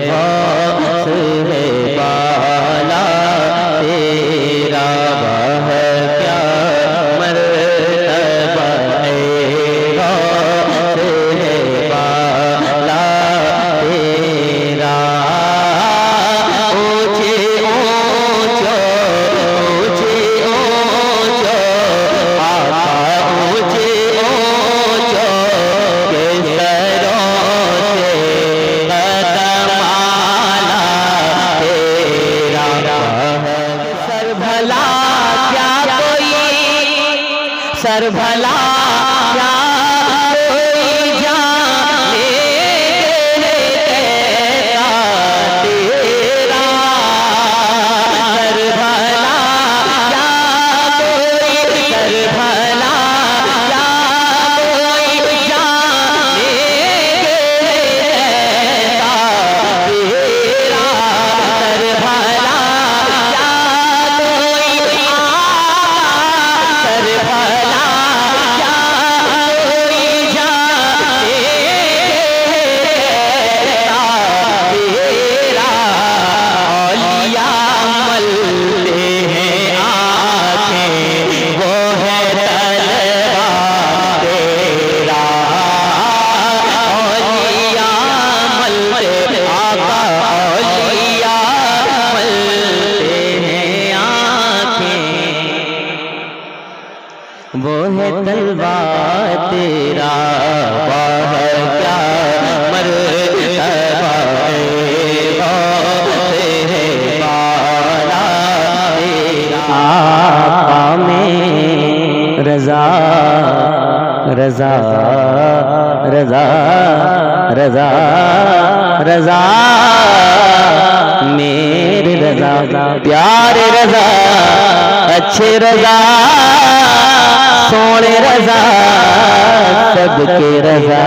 Yeah. Sir भला रजा रजा रजा रजा, मेरे रजा, प्यारे रजा, अच्छे रजा, सोने रजा सबके रजा।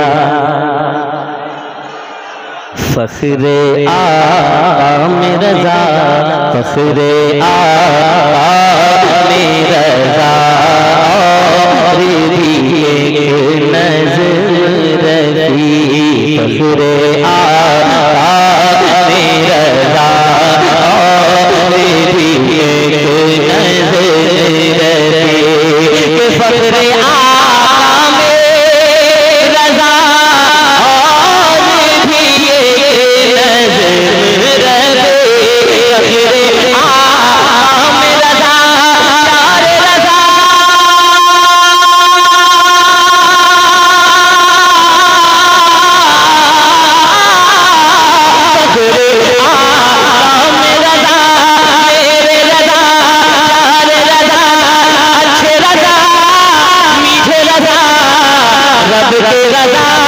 फखरे आम रजा फखरे आम फकरे तेरा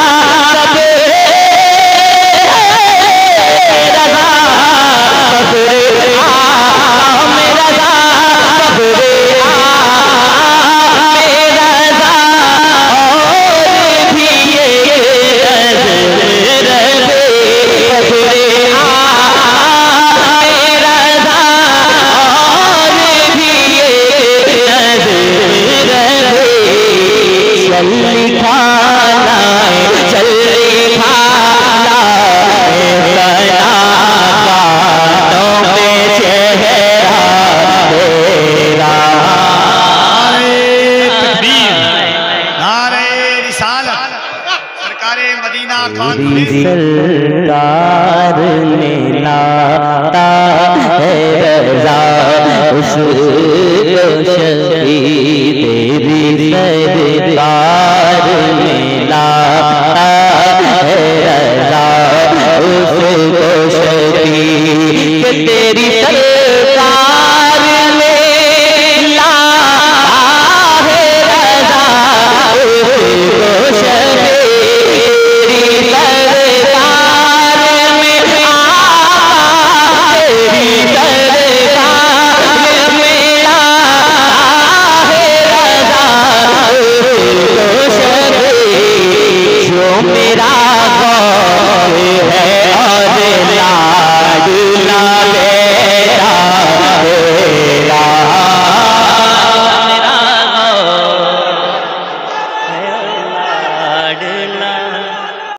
सरकार ने लाता है रजा। उस